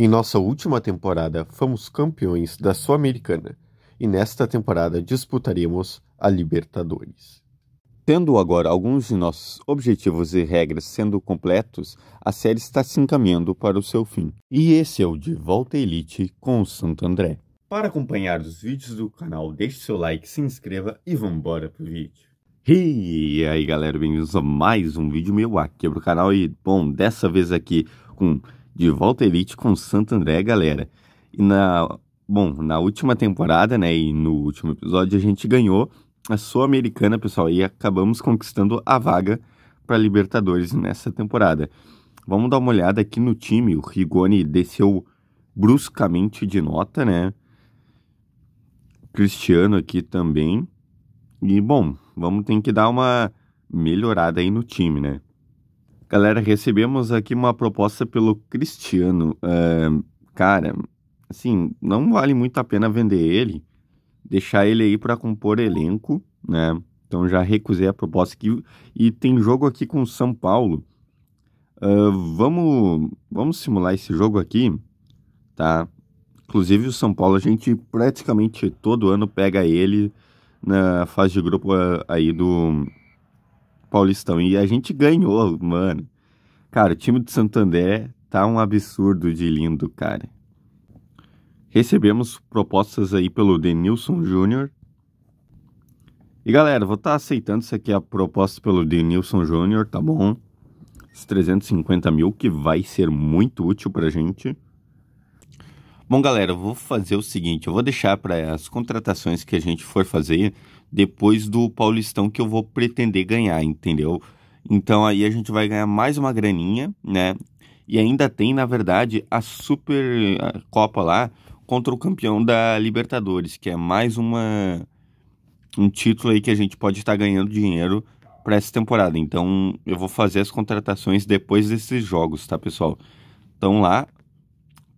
Em nossa última temporada, fomos campeões da Sul-Americana e nesta temporada disputaremos a Libertadores. Tendo agora alguns de nossos objetivos e regras sendo completos, a série está se encaminhando para o seu fim. E esse é o De Volta Elite com o Santo André. Para acompanhar os vídeos do canal, deixe seu like, se inscreva e vambora pro vídeo. E aí galera, bem-vindos a mais um vídeo meu aqui pro canal e, bom, dessa vez aqui com de volta elite com Santo André, galera. E na, bom, na última temporada, né, e no último episódio a gente ganhou a Sul-Americana, pessoal, e acabamos conquistando a vaga para Libertadores nessa temporada. Vamos dar uma olhada aqui no time, o Rigoni desceu bruscamente de nota, né? Cristiano aqui também. E bom, vamos ter que dar uma melhorada aí no time, né? Galera, recebemos aqui uma proposta pelo Cristiano. Uh, cara, assim, não vale muito a pena vender ele, deixar ele aí para compor elenco, né? Então já recusei a proposta aqui. E tem jogo aqui com o São Paulo. Uh, vamos, vamos simular esse jogo aqui, tá? Inclusive o São Paulo, a gente praticamente todo ano pega ele na fase de grupo aí do Paulistão. E a gente ganhou, mano. Cara, o time do Santander tá um absurdo de lindo, cara. Recebemos propostas aí pelo Denilson Júnior. E galera, vou estar tá aceitando isso aqui, a proposta pelo Denilson Júnior, tá bom? Os 350 mil, que vai ser muito útil pra gente. Bom, galera, vou fazer o seguinte, eu vou deixar para as contratações que a gente for fazer depois do Paulistão que eu vou pretender ganhar, entendeu? Então aí a gente vai ganhar mais uma graninha, né? E ainda tem, na verdade, a Super Copa lá contra o campeão da Libertadores, que é mais uma um título aí que a gente pode estar ganhando dinheiro para essa temporada. Então eu vou fazer as contratações depois desses jogos, tá, pessoal? Então lá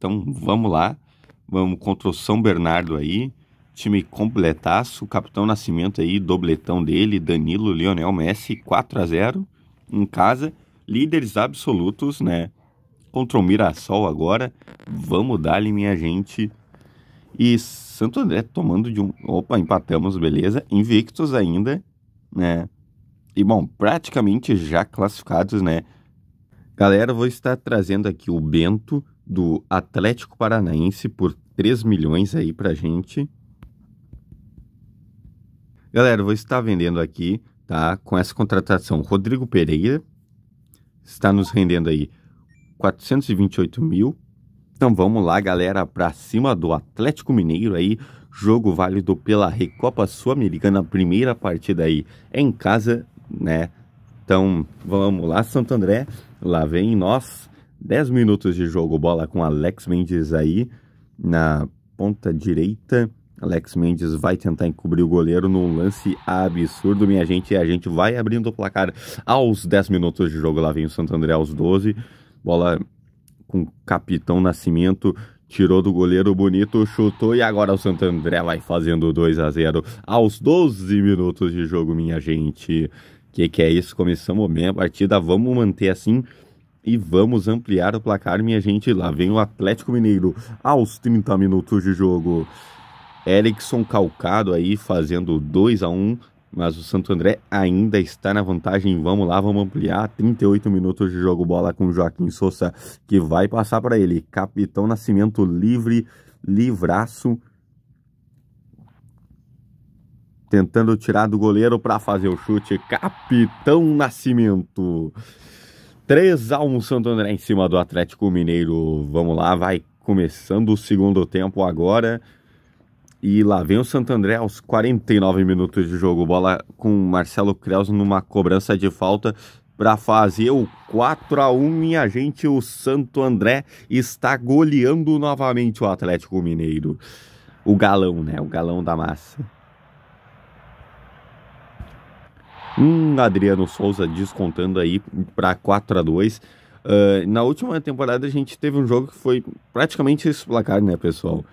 então vamos lá, vamos contra o São Bernardo aí, time completaço, capitão Nascimento aí, dobletão dele, Danilo, Lionel Messi, 4 a 0 em casa, líderes absolutos, né? Contra o Mirassol agora, vamos dar-lhe minha gente. E Santo André tomando de um. Opa, empatamos, beleza. Invictos ainda, né? E bom, praticamente já classificados, né? Galera, vou estar trazendo aqui o Bento do Atlético Paranaense por 3 milhões aí pra gente. Galera, vou estar vendendo aqui, tá? Com essa contratação, Rodrigo Pereira está nos rendendo aí 428 mil. Então vamos lá, galera, para cima do Atlético Mineiro aí, jogo válido pela Recopa Sul-Americana, primeira partida aí em casa, né? Então vamos lá, Santo André, lá vem nós 10 minutos de jogo, bola com Alex Mendes aí na ponta direita. Alex Mendes vai tentar encobrir o goleiro num lance absurdo, minha gente. E a gente vai abrindo o placar aos 10 minutos de jogo. Lá vem o Santo André aos 12. Bola com Capitão Nascimento. Tirou do goleiro bonito, chutou e agora o Santo André vai fazendo 2 a 0 aos 12 minutos de jogo, minha gente. Que que é isso? Começamos bem a partida, vamos manter assim e vamos ampliar o placar, minha gente. Lá vem o Atlético Mineiro aos 30 minutos de jogo. Erickson calcado aí fazendo 2 a 1 mas o Santo André ainda está na vantagem. Vamos lá, vamos ampliar. 38 minutos de jogo, bola com Joaquim Souza, que vai passar para ele. Capitão Nascimento livre, livraço. Tentando tirar do goleiro para fazer o chute. Capitão Nascimento. 3 a 1 Santo André em cima do Atlético Mineiro. Vamos lá, vai começando o segundo tempo agora. E lá vem o Santo André aos 49 minutos de jogo. Bola com Marcelo Creus numa cobrança de falta para fazer o 4 a 1 minha gente. O Santo André está goleando novamente o Atlético Mineiro. O galão, né? O galão da massa. Hum, Adriano Souza descontando aí para 4 a 2 uh, ah, Na última temporada a gente teve um jogo que foi praticamente esse placar, né, pessoal?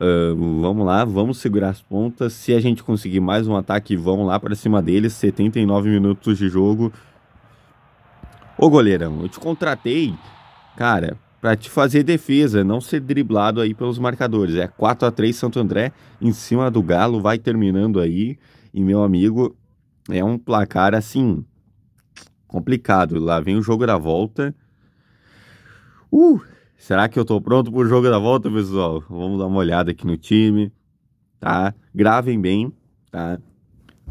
Uh, vamos lá, vamos segurar as pontas. Se a gente conseguir mais um ataque, vamos lá para cima deles. 79 minutos de jogo. Ô goleirão, eu te contratei, cara, para te fazer defesa, não ser driblado aí pelos marcadores. É 4 a 3 Santo André em cima do Galo, vai terminando aí. E meu amigo, é um placar assim complicado. Lá vem o jogo da volta. Uh, será que eu tô pronto pro jogo da volta, pessoal? Vamos dar uma olhada aqui no time, tá? Gravem bem, tá?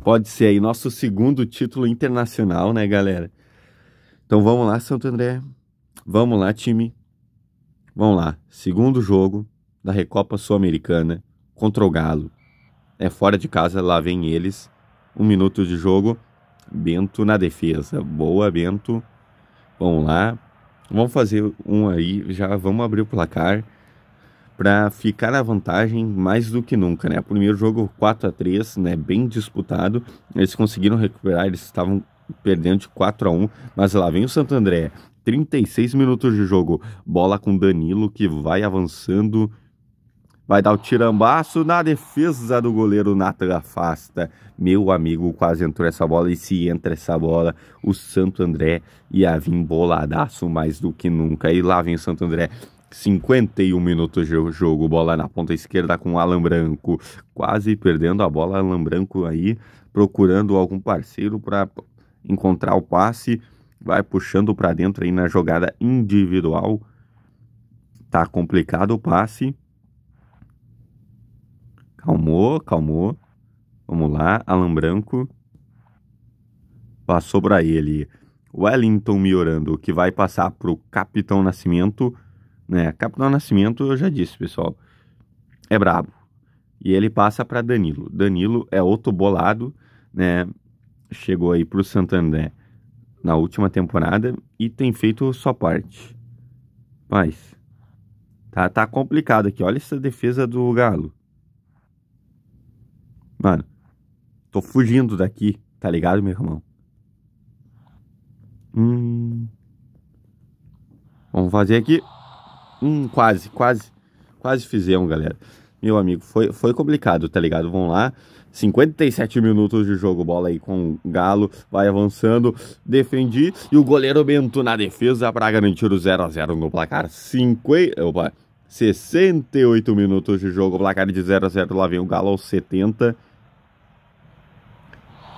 Pode ser aí nosso segundo título internacional, né, galera? Então vamos lá, Santo André. Vamos lá, time. Vamos lá. Segundo jogo da Recopa Sul-Americana contra o Galo. É fora de casa, lá vem eles. Um minuto de jogo. Bento na defesa. Boa, Bento. Vamos lá. Vamos fazer um aí. Já vamos abrir o placar para ficar na vantagem mais do que nunca, né? Primeiro jogo 4 a 3, né? Bem disputado. Eles conseguiram recuperar, eles estavam perdendo de 4 a 1, mas lá vem o Santo André. 36 minutos de jogo. Bola com Danilo que vai avançando. Vai dar o tirambaço na defesa do goleiro Nathan afasta. Meu amigo, quase entrou essa bola. E se entra essa bola, o Santo André ia vir boladaço mais do que nunca. E lá vem o Santo André 51 minutos de jogo, bola na ponta esquerda com Alan Branco, quase perdendo a bola, Alan Branco aí procurando algum parceiro para encontrar o passe, vai puxando para dentro aí na jogada individual. Tá complicado o passe. Calmou, calmou. Vamos lá, Alan Branco. Passou para ele. Wellington Miorando, que vai passar para o Capitão Nascimento né? Capitão Nascimento, eu já disse, pessoal, é brabo. E ele passa para Danilo. Danilo é outro bolado, né? Chegou aí para o Santander na última temporada e tem feito sua parte. Mas tá, tá complicado aqui. Olha essa defesa do Galo. Mano, tô fugindo daqui, tá ligado, meu irmão? Hum. Vamos fazer aqui. Hum, quase, quase, quase fizemos, galera. Meu amigo, foi, foi complicado, tá ligado? Vamos lá. 57 minutos de jogo, bola aí com o Galo, vai avançando, defendi, e o goleiro Bento na defesa para garantir o 0 a 0 no placar. 50, opa, 68 minutos de jogo, placar de 0 a 0 lá vem o Galo aos 70.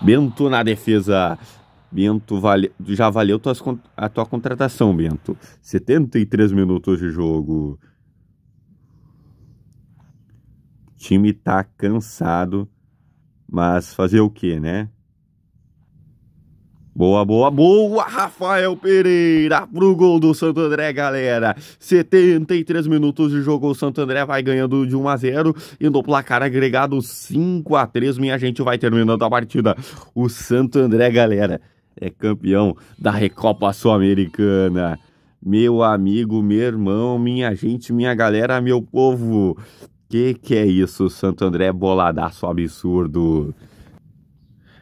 Bento na defesa, Bento, vale, já valeu tuas, a tua contratação, Bento. 73 minutos de jogo. O time tá cansado, mas fazer o que, né? Boa, boa, boa, Rafael Pereira pro gol do Santo André, galera. 73 minutos de jogo, o Santo André vai ganhando de 1 a 0 e no placar agregado 5 a 3, minha gente vai terminando a partida. O Santo André, galera, é campeão da Recopa Sul-Americana. Meu amigo, meu irmão, minha gente, minha galera, meu povo. Que que é isso? Santo André boladaço absurdo.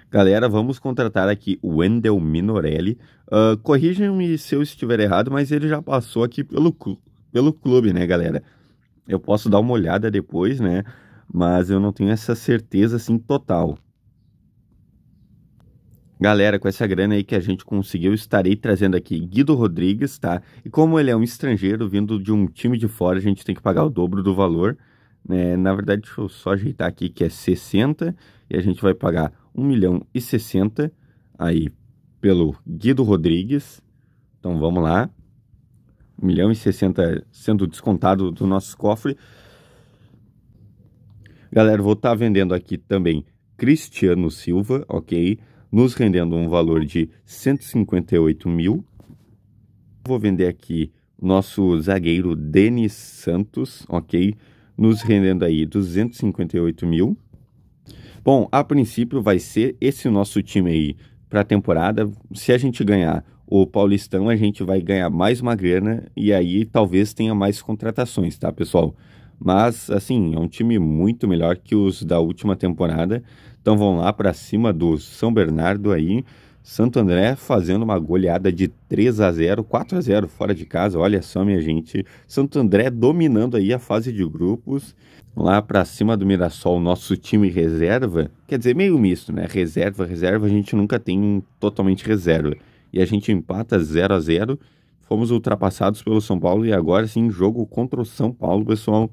Galera, vamos contratar aqui o Wendel Minorelli. Uh, Corrijam-me se eu estiver errado, mas ele já passou aqui pelo, pelo clube, né, galera? Eu posso dar uma olhada depois, né? Mas eu não tenho essa certeza assim total. Galera, com essa grana aí que a gente conseguiu, estarei trazendo aqui Guido Rodrigues, tá? E como ele é um estrangeiro vindo de um time de fora, a gente tem que pagar o dobro do valor. Né? Na verdade, deixa eu só ajeitar aqui que é 60 e a gente vai pagar 1 milhão e 60 aí pelo Guido Rodrigues. Então vamos lá. 1 milhão e 60 sendo descontado do nosso cofre. Galera, vou estar tá vendendo aqui também Cristiano Silva, ok? nos rendendo um valor de 158 mil. Vou vender aqui nosso zagueiro Denis Santos, ok? Nos rendendo aí 258 mil. Bom, a princípio vai ser esse nosso time aí para a temporada. Se a gente ganhar o Paulistão, a gente vai ganhar mais uma grana e aí talvez tenha mais contratações, tá, pessoal? Mas, assim, é um time muito melhor que os da última temporada. Então vão lá para cima do São Bernardo aí. Santo André fazendo uma goleada de 3 a 0, 4 a 0 fora de casa. Olha só, minha gente. Santo André dominando aí a fase de grupos. Lá para cima do Mirassol, nosso time reserva, quer dizer, meio misto, né? Reserva, reserva, a gente nunca tem totalmente reserva. E a gente empata 0 a 0 fomos ultrapassados pelo São Paulo e agora sim, jogo contra o São Paulo, pessoal.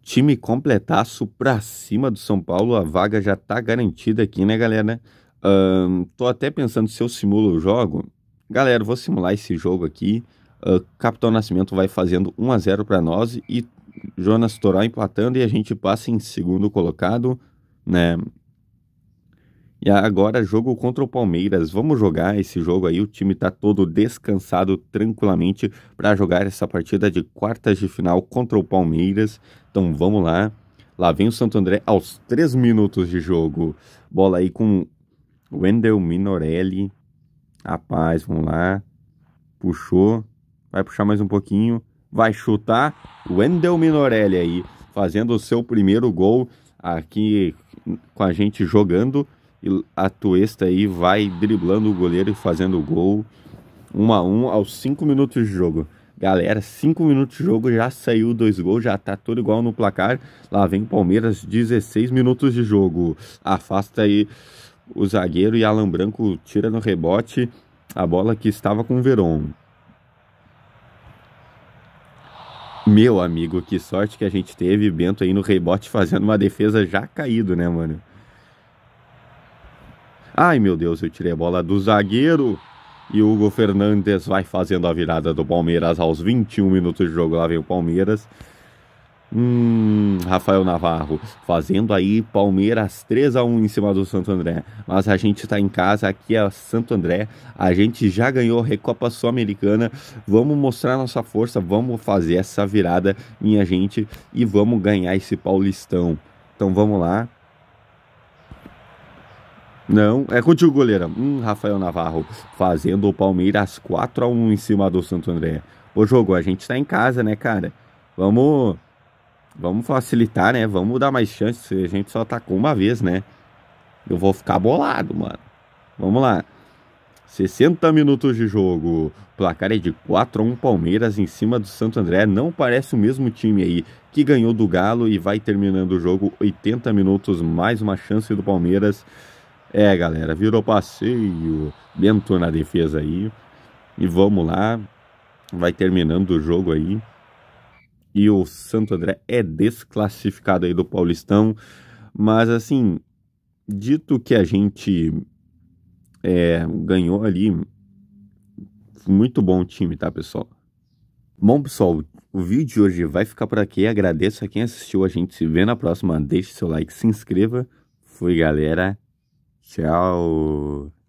Time completaço pra cima do São Paulo, a vaga já tá garantida aqui, né, galera? Um, tô até pensando se eu simulo o jogo. Galera, vou simular esse jogo aqui. Uh, Capitão Nascimento vai fazendo 1 a 0 para nós e Jonas Toró empatando e a gente passa em segundo colocado, né? E agora jogo contra o Palmeiras. Vamos jogar esse jogo aí. O time tá todo descansado tranquilamente para jogar essa partida de quartas de final contra o Palmeiras. Então vamos lá. Lá vem o Santo André aos 3 minutos de jogo. Bola aí com Wendel Minorelli. Rapaz, vamos lá. Puxou. Vai puxar mais um pouquinho. Vai chutar. Wendel Minorelli aí. Fazendo o seu primeiro gol aqui com a gente jogando. E a Tuesta aí vai driblando o goleiro e fazendo o gol. 1 um a 1 um, aos 5 minutos de jogo. Galera, 5 minutos de jogo, já saiu dois gols, já tá tudo igual no placar. Lá vem o Palmeiras, 16 minutos de jogo. Afasta aí o zagueiro e Alan Branco tira no rebote a bola que estava com o Veron. Meu amigo, que sorte que a gente teve, Bento aí no rebote fazendo uma defesa já caído, né, mano? Ai, meu Deus, eu tirei a bola do zagueiro. E o Hugo Fernandes vai fazendo a virada do Palmeiras aos 21 minutos de jogo. Lá vem o Palmeiras. Hum, Rafael Navarro fazendo aí Palmeiras 3 a 1 em cima do Santo André. Mas a gente está em casa, aqui é Santo André. A gente já ganhou a Recopa Sul-Americana. Vamos mostrar nossa força, vamos fazer essa virada, minha gente, e vamos ganhar esse Paulistão. Então vamos lá. Não, é contigo, goleira. Hum, Rafael Navarro fazendo o Palmeiras 4 a 1 em cima do Santo André. O jogo, a gente tá em casa, né, cara? Vamos vamos facilitar, né? Vamos dar mais chances. A gente só atacou uma vez, né? Eu vou ficar bolado, mano. Vamos lá. 60 minutos de jogo. Placar é de 4 a 1 Palmeiras em cima do Santo André. Não parece o mesmo time aí que ganhou do Galo e vai terminando o jogo 80 minutos. Mais uma chance do Palmeiras. É, galera, virou passeio. Bento na defesa aí. E vamos lá. Vai terminando o jogo aí. E o Santo André é desclassificado aí do Paulistão. Mas assim, dito que a gente é, ganhou ali, muito bom time, tá, pessoal? Bom, pessoal, o vídeo de hoje vai ficar por aqui. Agradeço a quem assistiu. A gente se vê na próxima. Deixe seu like, se inscreva. Fui, galera. Tchau.